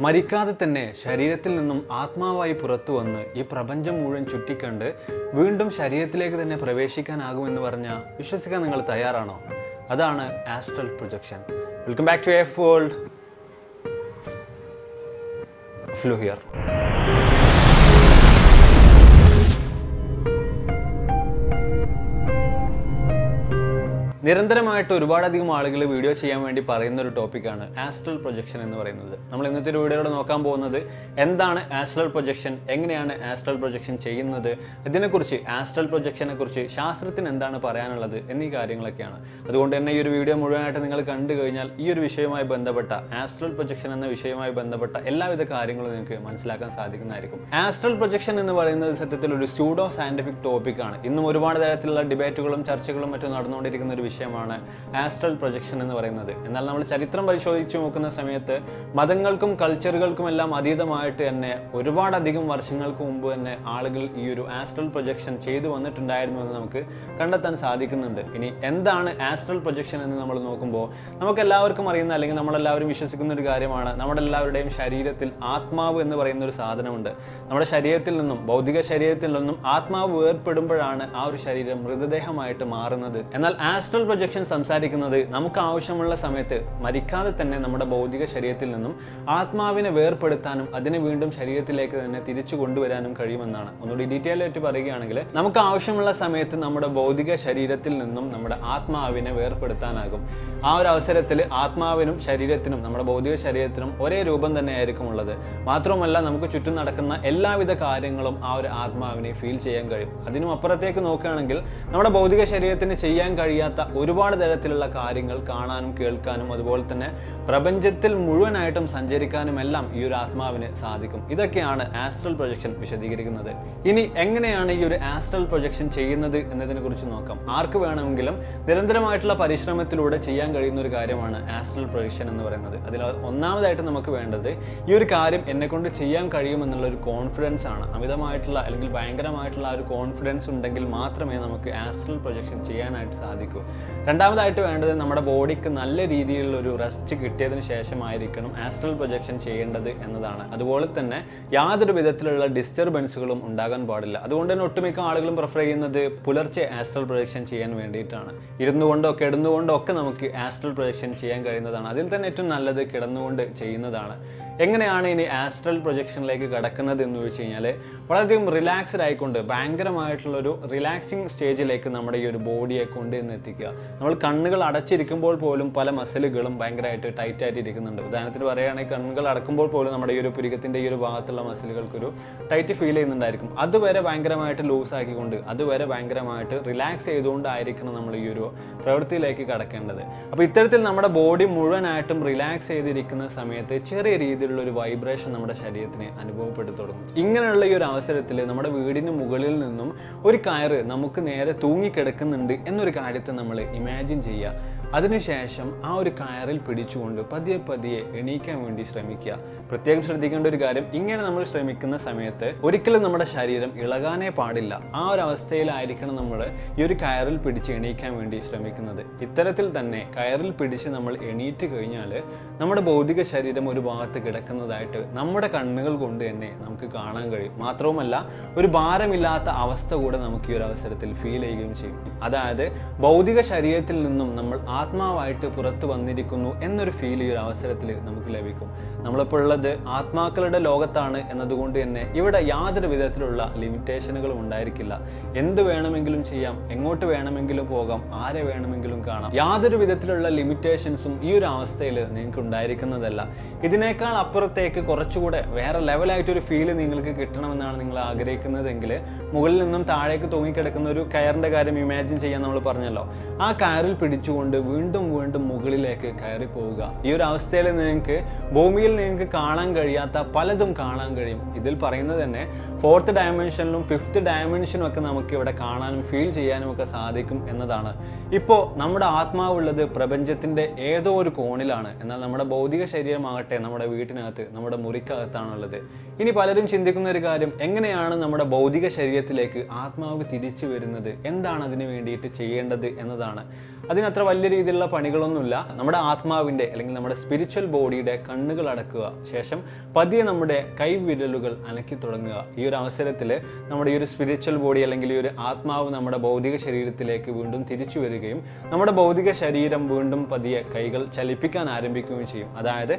മരിക്കാതെ തന്നെ ശരീരത്തിൽ നിന്നും ആത്മാവായി പുറത്തു വന്ന് ഈ പ്രപഞ്ചം മുഴുവൻ ചുറ്റിക്കണ്ട് വീണ്ടും ശരീരത്തിലേക്ക് തന്നെ പ്രവേശിക്കാനാകുമെന്ന് പറഞ്ഞാൽ വിശ്വസിക്കാൻ നിങ്ങൾ തയ്യാറാണോ? അതാണ് astral projection welcome back to F world flu here നിരന്തരമായിട്ട് ഒരുപാടധികം ആളുകൾ വീഡിയോ ചെയ്യാൻ വേണ്ടി പറയുന്ന ഒരു ടോപ്പിക്കാണ് ആസ്ട്രൽ പ്രൊജക്ഷൻ എന്ന് പറയുന്നത്. നമ്മൾ ഇന്നത്തെ ഒരു വീഡിയോയിലൂടെ നോക്കാൻ പോകുന്നത് എന്താണ് ആസ്ട്രൽ പ്രൊജക്ഷൻ എങ്ങനെയാണ് ആസ്ട്രൽ പ്രൊജക്ഷൻ ചെയ്യുന്നത് ഇതിനെക്കുറിച്ച് ആസ്ട്രൽ പ്രൊജക്ഷനെ കുറിച്ച് ശാസ്ത്രത്തിന് എന്താണ് പറയാനുള്ളത് എന്നീ കാര്യങ്ങളൊക്കെയാണ്. അതുകൊണ്ട് തന്നെ ഈ ഒരു വീഡിയോ മുഴുവനായിട്ട് നിങ്ങൾ കണ്ടു കഴിഞ്ഞാൽ ഈ ഒരു വിഷയവുമായി ബന്ധപ്പെട്ട ആസ്ട്രൽ പ്രൊജക്ഷൻ എന്ന വിഷയവുമായി ബന്ധപ്പെട്ട എല്ലാവിധ കാര്യങ്ങളും നിങ്ങൾക്ക് മനസ്സിലാക്കാൻ സാധിക്കുന്നതായിരിക്കും. ആസ്ട്രൽ പ്രൊജക്ഷൻ എന്ന് പറയുന്നത് സത്യത്തിൽ ഒരു സ്യൂഡോ സയന്റിഫിക് ടോപ്പിക്കാണ് ഇന്നും ഒരുപാട് തരത്തിലുള്ള ഡിബേറ്റുകളും ചർച്ചകളും മറ്റും നടന്നുകൊണ്ടിരിക്കുന്ന ഒരു വിഷയമാണ് ആസ്ട്രൽ പ്രൊജക്ഷൻ എന്ന് പറയുന്നത്. എന്നാൽ നമ്മൾ ചരിത്രം പരിശോധിച്ചു നോക്കുന്ന സമയത്ത് മതങ്ങൾക്കും കൾച്ചറുകൾക്കും എല്ലാം അതീതമായിട്ട് തന്നെ ഒരുപാടധികം വർഷങ്ങൾക്ക് മുമ്പ് തന്നെ ആളുകൾ ഈ ഒരു ആസ്ട്രൽ പ്രൊജക്ഷൻ ചെയ്തു വന്നിട്ടുണ്ടായിരുന്നു എന്ന് നമുക്ക് കണ്ടെത്താൻ സാധിക്കുന്നുണ്ട്. ഇനി എന്താണ് ആസ്ട്രൽ പ്രൊജക്ഷൻ എന്ന് നമ്മൾ നോക്കുമ്പോൾ നമുക്ക് എല്ലാവർക്കും അറിയുന്ന അല്ലെങ്കിൽ നമ്മളെല്ലാവരും വിശ്വസിക്കുന്ന ഒരു കാര്യമാണ് നമ്മുടെ എല്ലാവരുടെയും ശരീരത്തിൽ ആത്മാവ് എന്ന് പറയുന്ന ഒരു സാധനമുണ്ട്. നമ്മുടെ ശരീരത്തിൽ നിന്നും ഭൗതിക ശരീരത്തിൽ നിന്നും ആത്മാവ് വേർപ്പെടുമ്പോഴാണ് ആ ഒരു ശരീരം മൃതദേഹമായിട്ട് മാറുന്നത്. എന്നാൽ ആസ്ട്രൽ പ്രൊജക്ഷൻ സംസാരിക്കുന്നത് നമുക്ക് ആവശ്യമുള്ള സമയത്ത് മരിക്കാതെ തന്നെ നമ്മുടെ ഭൗതിക ശരീരത്തിൽ നിന്നും ആത്മാവിനെ വേർപ്പെടുത്താനും അതിനെ വീണ്ടും ശരീരത്തിലേക്ക് തന്നെ തിരിച്ചു കൊണ്ടുവരാനും കഴിയുമെന്നാണ്. ഒന്നുകൂടി ഡീറ്റെയിൽ ആയിട്ട് പറയുകയാണെങ്കിൽ നമുക്ക് ആവശ്യമുള്ള സമയത്ത് നമ്മുടെ ഭൗതിക ശരീരത്തിൽ നിന്നും നമ്മുടെ ആത്മാവിനെ വേർപ്പെടുത്താനാകും. ആ ഒരു അവസരത്തിൽ ആത്മാവിനും ശരീരത്തിനും നമ്മുടെ ഭൗതിക ശരീരത്തിനും ഒരേ രൂപം തന്നെയായിരിക്കും ഉള്ളത്. മാത്രമല്ല നമുക്ക് ചുറ്റും നടക്കുന്ന എല്ലാവിധ കാര്യങ്ങളും ആ ഒരു ആത്മാവിനെ ഫീൽ ചെയ്യാൻ കഴിയും. അതിനും അപ്പുറത്തേക്ക് നോക്കുകയാണെങ്കിൽ നമ്മുടെ ഭൗതിക ശരീരത്തിന് ചെയ്യാൻ കഴിയാത്ത ഒരുപാട് തരത്തിലുള്ള കാര്യങ്ങൾ കാണാനും കേൾക്കാനും അതുപോലെ തന്നെ പ്രപഞ്ചത്തിൽ മുഴുവനായിട്ടും സഞ്ചരിക്കാനും എല്ലാം ഈ ഒരു ആത്മാവിന് സാധിക്കും. ഇതൊക്കെയാണ് ആസ്ട്രൽ പ്രൊജക്ഷൻ വിശദീകരിക്കുന്നത്. ഇനി എങ്ങനെയാണ് ഈ ഒരു ആസ്ട്രൽ പ്രൊജക്ഷൻ ചെയ്യുന്നത് എന്നതിനെ കുറിച്ച് നോക്കാം. ആർക്ക് വേണമെങ്കിലും നിരന്തരമായിട്ടുള്ള പരിശ്രമത്തിലൂടെ ചെയ്യാൻ കഴിയുന്ന ഒരു കാര്യമാണ് ആസ്ട്രൽ പ്രൊജക്ഷൻ എന്ന് പറയുന്നത്. അതിൽ ഒന്നാമതായിട്ട് നമുക്ക് വേണ്ടത് ഈ ഒരു കാര്യം എന്നെ കൊണ്ട് ചെയ്യാൻ കഴിയുമെന്നുള്ള ഒരു കോൺഫിഡൻസ് ആണ്. അമിതമായിട്ടുള്ള അല്ലെങ്കിൽ ഭയങ്കരമായിട്ടുള്ള ആ ഒരു കോൺഫിഡൻസ് ഉണ്ടെങ്കിൽ മാത്രമേ നമുക്ക് ആസ്ട്രൽ പ്രൊജക്ഷൻ ചെയ്യാനായിട്ട് സാധിക്കൂ. രണ്ടാമതായിട്ട് വേണ്ടത് നമ്മുടെ ബോഡിക്ക് നല്ല രീതിയിലുള്ള ഒരു റെസ്റ്റ് കിട്ടിയതിന് ശേഷമായിരിക്കണം ആസ്ട്രൽ പ്രൊജക്ഷൻ ചെയ്യേണ്ടത് എന്നതാണ്. അതുപോലെ തന്നെ യാതൊരു വിധത്തിലുള്ള ഡിസ്റ്റർബൻസുകളും ഉണ്ടാകാൻ പാടില്ല. അതുകൊണ്ട് തന്നെ ഒട്ടുമിക്ക ആളുകളും പ്രിഫർ ചെയ്യുന്നത് പുലർച്ചെ ആസ്ട്രൽ പ്രൊജക്ഷൻ ചെയ്യാൻ വേണ്ടിയിട്ടാണ്. ഇരുന്നുകൊണ്ടോ കിടന്നുകൊണ്ടോ ഒക്കെ നമുക്ക് ആസ്ട്രൽ പ്രൊജക്ഷൻ ചെയ്യാൻ കഴിയുന്നതാണ്. അതിൽ തന്നെ ഏറ്റവും നല്ലത് കിടന്നുകൊണ്ട് ചെയ്യുന്നതാണ്. എങ്ങനെയാണ് ഇനി ആസ്ട്രൽ പ്രൊജക്ഷനിലേക്ക് കിടക്കുന്നത് എന്ന് വെച്ച് കഴിഞ്ഞാൽ വളരെയധികം റിലാക്സ്ഡ് ആയിക്കൊണ്ട് ഭയങ്കരമായിട്ടുള്ളൊരു റിലാക്സിങ് സ്റ്റേജിലേക്ക് നമ്മുടെ ഈ ഒരു ബോഡിയെ കൊണ്ടുവന്ന് എത്തിക്കുക. നമ്മൾ കണ്ണുകൾ അടച്ചിരിക്കുമ്പോൾ പോലും പല മസിലുകളും ഭയങ്കരമായിട്ട് ടൈറ്റ് ആയിട്ട് ഇരിക്കുന്നുണ്ട്. ഉദാഹരണത്തിന് പറയുകയാണെങ്കിൽ കണ്ണുകൾ അടക്കുമ്പോൾ പോലും നമ്മുടെ ഈ ഒരു പുരികത്തിന്റെ ഈ ഒരു ഭാഗത്തുള്ള മസിലുകൾക്കൊരു ടൈറ്റ് ഫീൽ ചെയ്യുന്നുണ്ടായിരിക്കും. അതുവരെ ഭയങ്കരമായിട്ട് ലൂസ് ആക്കിക്കൊണ്ട് അതുവരെ ഭയങ്കരമായിട്ട് റിലാക്സ് ചെയ്തുകൊണ്ടായിരിക്കണം നമ്മൾ ഈ ഒരു പ്രവൃത്തിയിലേക്ക് കടക്കേണ്ടത്. അപ്പോൾ ഇത്തരത്തിൽ നമ്മുടെ ബോഡി മുഴുവനായിട്ടും റിലാക്സ് ചെയ്തിരിക്കുന്ന സമയത്ത് ചെറിയ രീതിയിലുള്ള ഒരു വൈബ്രേഷൻ നമ്മുടെ ശരീരത്തിന് അനുഭവപ്പെട്ടു തുടങ്ങും ഇങ്ങനെയുള്ള ഈ ഒരു അവസരത്തിൽ നമ്മുടെ വീടിന് മുകളിൽ നിന്നും ഒരു കയറ് നമുക്ക് നേരെ തൂങ്ങിക്കിടക്കുന്നുണ്ട് എന്നൊരു കാര്യത്തെ നമ്മൾ ഇമാജിൻ ചെയ്യുക. അതിനുശേഷം ആ ഒരു കയറിൽ പിടിച്ചുകൊണ്ട് പതിയെ പതിയെ എണീക്കാൻ വേണ്ടി ശ്രമിക്കുക. പ്രത്യേകം ശ്രദ്ധിക്കേണ്ട ഒരു കാര്യം ഇങ്ങനെ നമ്മൾ ശ്രമിക്കുന്ന സമയത്ത് ഒരിക്കലും നമ്മുടെ ശരീരം ഇളകാനേ പാടില്ല. ആ ഒരു അവസ്ഥയിലായിരിക്കണം നമ്മൾ ഈ ഒരു കയറിൽ പിടിച്ച് എണീക്കാൻ വേണ്ടി ശ്രമിക്കുന്നത്. ഇത്തരത്തിൽ തന്നെ കയറിൽ പിടിച്ച് നമ്മൾ എണീറ്റ് കഴിഞ്ഞാൽ നമ്മുടെ ഭൗതിക ശരീരം ഒരു ഭാഗത്ത് കിടക്കുന്നതായിട്ട് നമ്മുടെ കണ്ണുകൾ കൊണ്ട് തന്നെ നമുക്ക് കാണാൻ കഴിയും. മാത്രവുമല്ല ഒരു ഭാരമില്ലാത്ത അവസ്ഥ കൂടെ നമുക്ക് ഈ ഒരു അവസരത്തിൽ ഫീൽ ചെയ്യുകയും ചെയ്യും. അതായത് ഭൗതിക ശരീരത്തിൽ നിന്നും നമ്മൾ ആത്മാവായിട്ട് പുറത്തു വന്നിരിക്കുന്നു എന്നൊരു ഫീൽ ഈ ഒരു അവസരത്തിൽ നമുക്ക് ലഭിക്കും. നമ്മളിപ്പോൾ ഉള്ളത് ആത്മാക്കളുടെ ലോകത്താണ് എന്നതുകൊണ്ട് തന്നെ ഇവിടെ യാതൊരു വിധത്തിലുള്ള ലിമിറ്റേഷനുകളും ഉണ്ടായിരിക്കില്ല. എന്ത് വേണമെങ്കിലും ചെയ്യാം എങ്ങോട്ട് വേണമെങ്കിലും പോകാം ആരെ വേണമെങ്കിലും കാണാം. യാതൊരു വിധത്തിലുള്ള ലിമിറ്റേഷൻസും ഈ ഒരു അവസ്ഥയിൽ നിങ്ങൾക്ക് ഉണ്ടായിരിക്കുന്നതല്ല. ഇതിനേക്കാൾ അപ്പുറത്തേക്ക് കുറച്ചുകൂടെ വേറെ ലെവലായിട്ടൊരു ഫീൽ നിങ്ങൾക്ക് കിട്ടണമെന്നാണ് നിങ്ങൾ ആഗ്രഹിക്കുന്നതെങ്കിൽ മുകളിൽ നിന്നും താഴേക്ക് തൂങ്ങിക്കിടക്കുന്ന ഒരു കയറിന്റെ കാര്യം ഇമാജിൻ ചെയ്യാൻ നമ്മൾ പറഞ്ഞല്ലോ. ആ കയറിൽ പിടിച്ചുകൊണ്ട് വീണ്ടും വീണ്ടും മുകളിലേക്ക് കയറി പോവുക. ഈ ഒരു അവസ്ഥയിൽ നിങ്ങൾക്ക് ഭൂമിയിൽ നിങ്ങൾക്ക് കാണാൻ കഴിയാത്ത പലതും കാണാൻ കഴിയും. ഇതിൽ പറയുന്നത് തന്നെ ഫോർത്ത് ഡയമെൻഷനിലും ഫിഫ്ത്ത് ഡയമെൻഷനും ഒക്കെ നമുക്ക് ഇവിടെ കാണാനും ഫീൽ ചെയ്യാനും ഒക്കെ സാധിക്കും എന്നതാണ്. ഇപ്പോൾ നമ്മുടെ ആത്മാവുള്ളത് പ്രപഞ്ചത്തിന്റെ ഏതോ ഒരു കോണിലാണ്. എന്നാൽ നമ്മുടെ ഭൗതിക ശരീരമാകട്ടെ നമ്മുടെ വീട്ടിനകത്ത് നമ്മുടെ മുറിക്കകത്താണുള്ളത്. ഇനി പലരും ചിന്തിക്കുന്ന ഒരു കാര്യം എങ്ങനെയാണ് നമ്മുടെ ഭൗതിക ശരീരത്തിലേക്ക് ആത്മാവ് തിരിച്ചു വരുന്നത്? എന്താണ് അതിന് വേണ്ടിയിട്ട് ചെയ്യേണ്ടത് എന്നതാണ്. അതിനത്ര വലിയ രീതിയിലുള്ള പണികളൊന്നുമില്ല. നമ്മുടെ ആത്മാവിന്റെ അല്ലെങ്കിൽ നമ്മുടെ സ്പിരിച്വൽ ബോഡിയുടെ കണ്ണുകൾ അടക്കുക. ശേഷം പതിയെ നമ്മുടെ കൈവിരലുകൾ അനക്കി തുടങ്ങുക. ഈ ഒരു അവസരത്തിൽ നമ്മുടെ ഈ ഒരു സ്പിരിച്വൽ ബോഡി അല്ലെങ്കിൽ ഈ ഒരു ആത്മാവ് നമ്മുടെ ഭൗതിക ശരീരത്തിലേക്ക് വീണ്ടും തിരിച്ചു വരികയും നമ്മുടെ ഭൗതിക ശരീരം വീണ്ടും പതിയെ കൈകൾ ചലിപ്പിക്കാൻ ആരംഭിക്കുകയും ചെയ്യും. അതായത്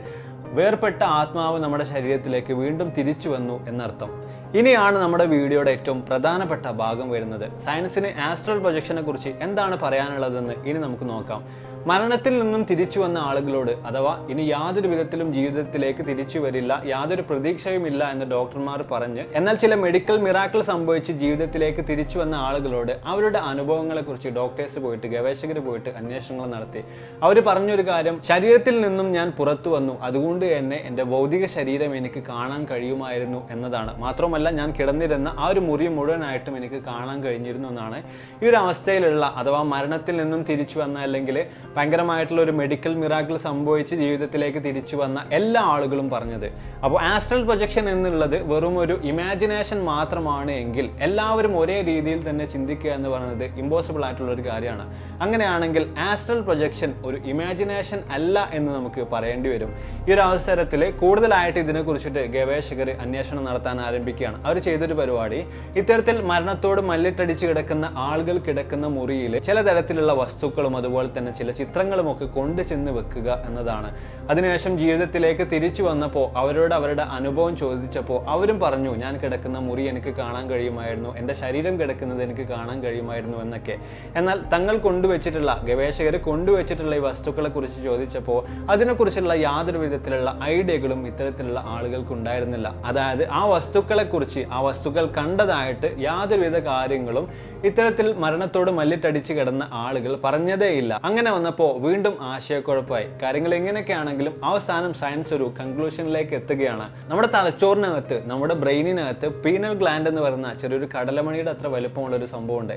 വേർപെട്ട ആത്മാവ് നമ്മുടെ ശരീരത്തിലേക്ക് വീണ്ടും തിരിച്ചു വന്നു എന്നർത്ഥം. ഇനിയാണ് നമ്മുടെ വീഡിയോയുടെ ഏറ്റവും പ്രധാനപ്പെട്ട ഭാഗം വരുന്നത്. സയൻസിന് ആസ്ട്രൽ പ്രൊജക്ഷനെ കുറിച്ച് എന്താണ് പറയാനുള്ളതെന്ന് ഇനി നമുക്ക് നോക്കാം. മരണത്തിൽ നിന്നും തിരിച്ചു വന്ന ആളുകളോട് അഥവാ ഇനി യാതൊരു വിധത്തിലും ജീവിതത്തിലേക്ക് തിരിച്ചു വരില്ല യാതൊരു പ്രതീക്ഷയുമില്ല എന്ന് ഡോക്ടർമാർ പറഞ്ഞ് എന്നാൽ ചില മെഡിക്കൽ മിറാക്കിൾ സംഭവിച്ച് ജീവിതത്തിലേക്ക് തിരിച്ചു വന്ന ആളുകളോട് അവരുടെ അനുഭവങ്ങളെക്കുറിച്ച് ഡോക്ടേഴ്സ് പോയിട്ട് ഗവേഷകർ പോയിട്ട് അന്വേഷണങ്ങൾ നടത്തി. അവർ പറഞ്ഞൊരു കാര്യം ശരീരത്തിൽ നിന്നും ഞാൻ പുറത്തു വന്നു. അതുകൊണ്ട് തന്നെ എന്റെ ഭൗതിക ശരീരം എനിക്ക് കാണാൻ കഴിയുമായിരുന്നു എന്നതാണ്. മാത്രമല്ല ഞാൻ കിടന്നിരുന്ന ആ ഒരു മുറി മുഴുവനായിട്ടും എനിക്ക് കാണാൻ കഴിഞ്ഞിരുന്നു എന്നാണ് ഈ ഒരു അവസ്ഥയിലുള്ള അഥവാ മരണത്തിൽ നിന്നും തിരിച്ചു വന്ന അല്ലെങ്കിൽ ഭയങ്കരമായിട്ടുള്ള ഒരു മെഡിക്കൽ മിറാക്കിൾ സംഭവിച്ച് ജീവിതത്തിലേക്ക് തിരിച്ചു വന്ന എല്ലാ ആളുകളും പറഞ്ഞത്. അപ്പോൾ ആസ്ട്രൽ പ്രൊജക്ഷൻ എന്നുള്ളത് വെറും ഒരു ഇമാജിനേഷൻ മാത്രമാണ് എങ്കിൽ എല്ലാവരും ഒരേ രീതിയിൽ തന്നെ ചിന്തിക്കുക എന്ന് പറയുന്നത് ഇമ്പോസിബിൾ ആയിട്ടുള്ള ഒരു കാര്യമാണ്. അങ്ങനെയാണെങ്കിൽ ആസ്ട്രൽ പ്രൊജക്ഷൻ ഒരു ഇമാജിനേഷൻ അല്ല എന്ന് നമുക്ക് പറയേണ്ടി വരും. ഈ ഒരു അവസരത്തിൽ കൂടുതലായിട്ട് ഇതിനെക്കുറിച്ചിട്ട് ഗവേഷകർ അന്വേഷണം നടത്താൻ ആരംഭിക്കുകയാണ്. അവർ ചെയ്തൊരു പരിപാടി ഇത്തരത്തിൽ മരണത്തോട് മല്ലിട്ടടിച്ച് കിടക്കുന്ന ആളുകൾ കിടക്കുന്ന മുറിയിൽ ചില തരത്തിലുള്ള വസ്തുക്കളും അതുപോലെ തന്നെ ചില ചിത്രങ്ങളും ഒക്കെ കൊണ്ടു ചെന്ന് വെക്കുക എന്നതാണ്. അതിനുശേഷം ജീവിതത്തിലേക്ക് തിരിച്ചു വന്നപ്പോൾ അവരോട് അവരുടെ അനുഭവം ചോദിച്ചപ്പോൾ അവരും പറഞ്ഞു ഞാൻ കിടക്കുന്ന മുറി എനിക്ക് കാണാൻ കഴിയുമായിരുന്നു എന്റെ ശരീരം കിടക്കുന്നത് എനിക്ക് കാണാൻ കഴിയുമായിരുന്നു എന്നൊക്കെ. എന്നാൽ തങ്ങൾ കൊണ്ടുവച്ചിട്ടുള്ള ഗവേഷകർ കൊണ്ടുവച്ചിട്ടുള്ള ഈ വസ്തുക്കളെക്കുറിച്ച് ചോദിച്ചപ്പോൾ അതിനെക്കുറിച്ചുള്ള യാതൊരു വിധത്തിലുള്ള ഐഡിയകളും ഇത്തരത്തിലുള്ള ആളുകൾക്ക് ഉണ്ടായിരുന്നില്ല അതായത് ആ വസ്തുക്കളെക്കുറിച്ച് ആ വസ്തുക്കൾ കണ്ടതായിട്ട് യാതൊരുവിധ കാര്യങ്ങളും ഇത്തരത്തിൽ മരണത്തോട് മല്ലിട്ടടിച്ച് കിടന്ന ആളുകൾ പറഞ്ഞതേയില്ല. അങ്ങനെ വന്നപ്പോൾ വീണ്ടും ആശയക്കുഴപ്പമായി കാര്യങ്ങൾ എങ്ങനെയൊക്കെയാണെങ്കിലും അവസാനം സയൻസ് ഒരു കൺക്ലൂഷനിലേക്ക് എത്തുകയാണ്. നമ്മുടെ തലച്ചോറിനകത്ത് നമ്മുടെ ബ്രെയിനിനകത്ത് പീനൽ ഗ്ലാൻഡ് എന്ന് പറയുന്ന ചെറിയൊരു കടലമണിയുടെ അത്ര വലുപ്പമുള്ള ഒരു സംഭവമുണ്ട്.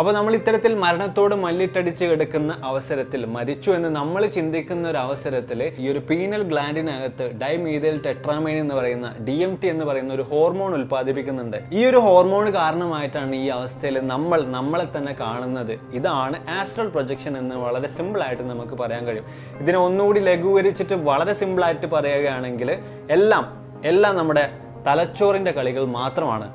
അപ്പോൾ നമ്മൾ ഇത്തരത്തിൽ മരണത്തോട് മല്ലിട്ടടിച്ച് കിടക്കുന്ന അവസരത്തിൽ മരിച്ചു എന്ന് നമ്മൾ ചിന്തിക്കുന്ന ഒരു അവസരത്തിൽ ഈ ഒരു പീനൽ ഗ്ലാൻഡിനകത്ത് ഡൈമീതൽ ടെട്രാമൈൻ എന്ന് പറയുന്ന ഡി എം ടി എന്ന് പറയുന്ന ഒരു ഹോർമോൺ ഉൽപ്പാദിപ്പിക്കുന്നുണ്ട്. ഈ ഒരു ഹോർമോൺ കാരണമായിട്ടാണ് ഈ അവസ്ഥയിൽ നമ്മൾ നമ്മളെ തന്നെ കാണുന്നത്. ഇതാണ് ആസ്ട്രൽ പ്രൊജക്ഷൻ എന്ന് വളരെ സിമ്പിൾ ആയിട്ട് നമുക്ക് പറയാൻ കഴിയും. ഇതിനെ ഒന്നുകൂടി ലഘൂകരിച്ചിട്ട് വളരെ സിമ്പിൾ ആയിട്ട് പറയുകയാണെങ്കിൽ എല്ലാം എല്ലാം നമ്മുടെ തലച്ചോറിന്റെ കളികൾ മാത്രമാണ്.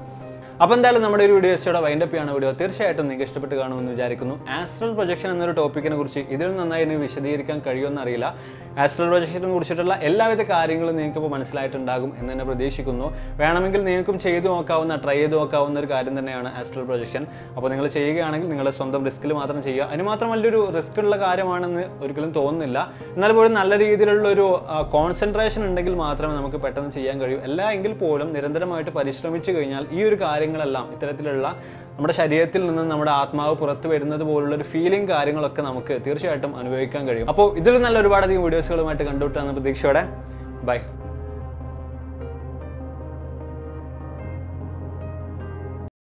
അപ്പോൾ എന്തായാലും നമ്മുടെ ഒരു വീഡിയോ ഇഷ്ടയുടെ വൈൻഡപ്പ് ചെയ്യാണ് വീഡിയോ തീർച്ചയായിട്ടും നിങ്ങൾക്ക് ഇഷ്ടപ്പെട്ട് കാണുമെന്ന് വിചാരിക്കുന്നു. ആസ്ട്രൽ പ്രൊജക്ഷൻ എന്നൊരു ടോപ്പിക്കിനെ കുറിച്ച് ഇതിൽ നന്നായി ഇനി വിശദീകരിക്കാൻ കഴിയുമെന്ന് അറിയില്ല. ആസ്ട്രൽ പ്രൊജക്ഷനെ കുറിച്ചിട്ടുള്ള എല്ലാവിധ കാര്യങ്ങളും നിങ്ങൾക്ക് ഇപ്പോൾ മനസ്സിലായിട്ടുണ്ടാകും എന്ന് തന്നെ പ്രതീക്ഷിക്കുന്നു. വേണമെങ്കിൽ നിങ്ങൾക്കും ചെയ്തു നോക്കാവുന്ന ട്രൈ ചെയ്ത് നോക്കാവുന്ന ഒരു കാര്യം തന്നെയാണ് ആസ്ട്രൽ പ്രൊജക്ഷൻ അപ്പോൾ നിങ്ങൾ ചെയ്യുകയാണെങ്കിൽ നിങ്ങളുടെ സ്വന്തം റിസ്ക്കിൽ മാത്രം ചെയ്യുക. അതിന് മാത്രം വലിയൊരു റിസ്ക് ഉള്ള കാര്യമാണെന്ന് ഒരിക്കലും തോന്നുന്നില്ല. എന്നാൽ പോലും നല്ല രീതിയിലുള്ള ഒരു കോൺസെൻട്രേഷൻ ഉണ്ടെങ്കിൽ മാത്രമേ നമുക്ക് പെട്ടെന്ന് ചെയ്യാൻ കഴിയൂ. അല്ല എങ്കിൽ പോലും നിരന്തരമായിട്ട് പരിശ്രമിച്ചു കഴിഞ്ഞാൽ ഈ ഒരു കാര്യങ്ങളെല്ലാം ഇത്തരത്തിലുള്ള നമ്മുടെ ശരീരത്തിൽ നിന്ന് നമ്മുടെ ആത്മാവ് പുറത്തു വരുന്നത് പോലുള്ള ഒരു ഫീലിംഗ് കാര്യങ്ങളൊക്കെ നമുക്ക് തീർച്ചയായിട്ടും അനുഭവിക്കാൻ കഴിയും. അപ്പോൾ ഇതിൽ നല്ല ഒരുപാടധികം വീഡിയോസുകളുമായിട്ട് കണ്ടുവിട്ടാന്ന് പ്രതീക്ഷയോടെ ബൈ